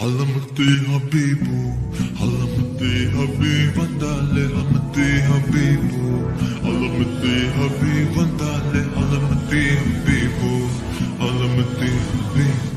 حلمتي حبيبو حلمتي حبيبو دالي حلمتي حبيبو حلمتي حبيبو دالي حلمتي حبيبو حلمتي حبيبو